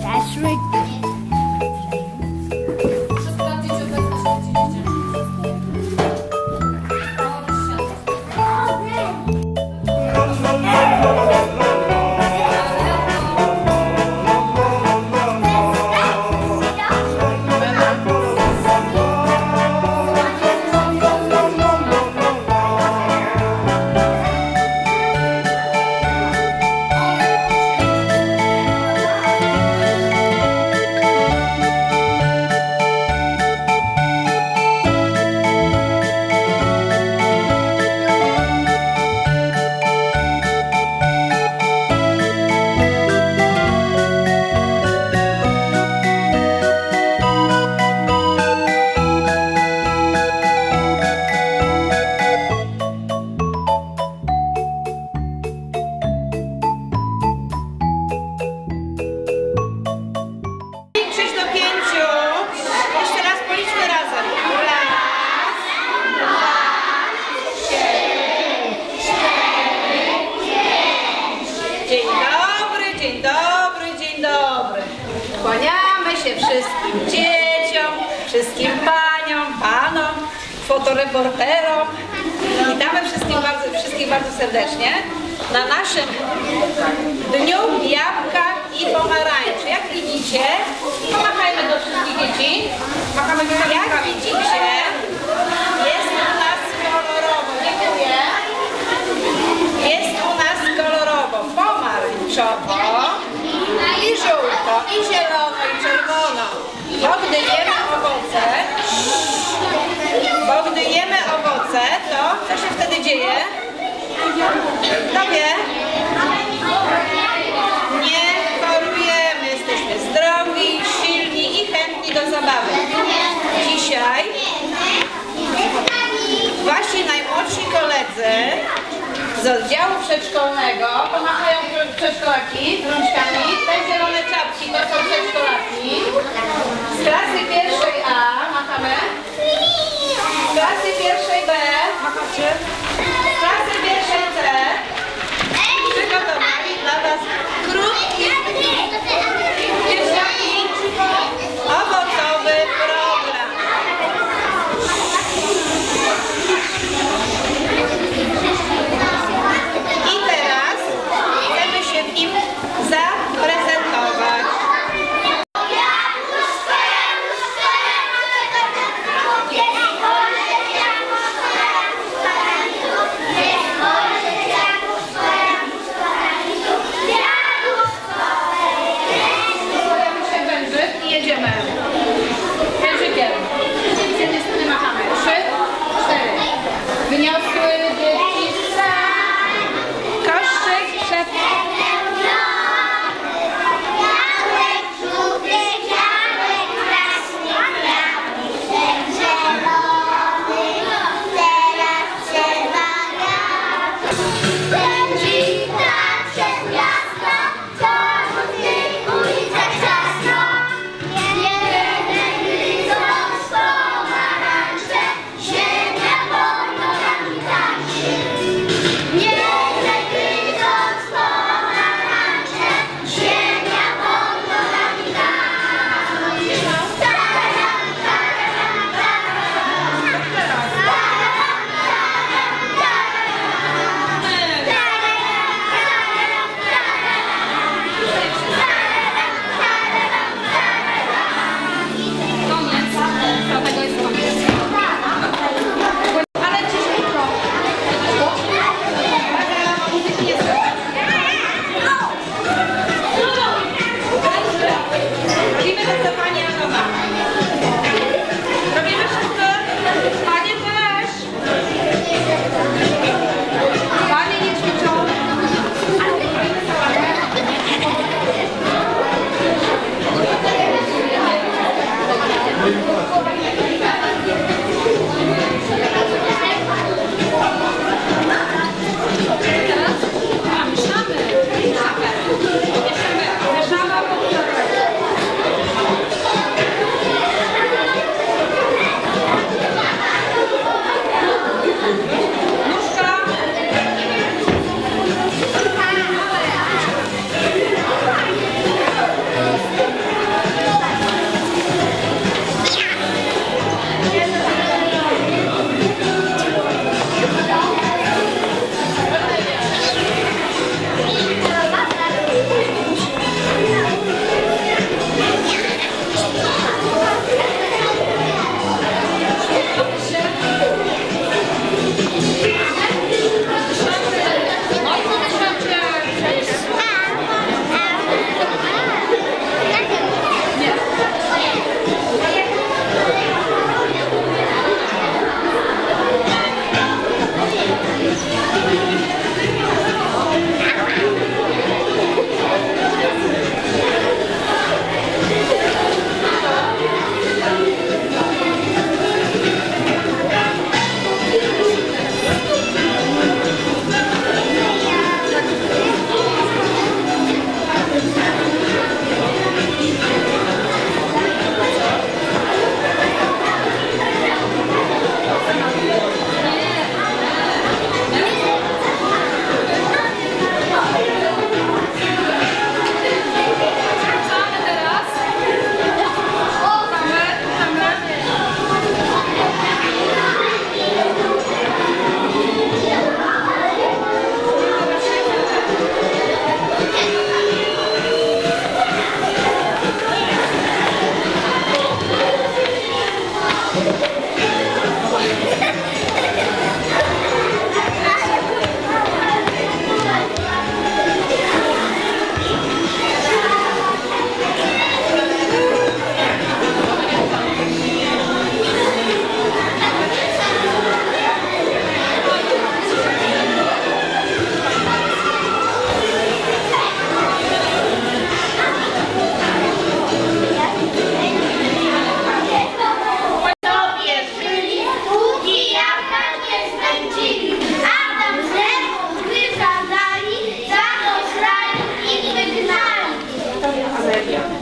That's right. Wszystkim dzieciom, wszystkim paniom, panom, fotoreporterom. Witamy wszystkich bardzo, wszystkich bardzo serdecznie na naszym Dniu Jabłka i Pomarańczy. Jak widzicie, pomachajmy wasi najmłodsi koledzy z oddziału przedszkolnego pomachają przedszkolaki rączkami. Te zielone czapki to są przedszkolaki. Z klasy pierwszej A machamy. Z klasy pierwszej B machacie. Yeah.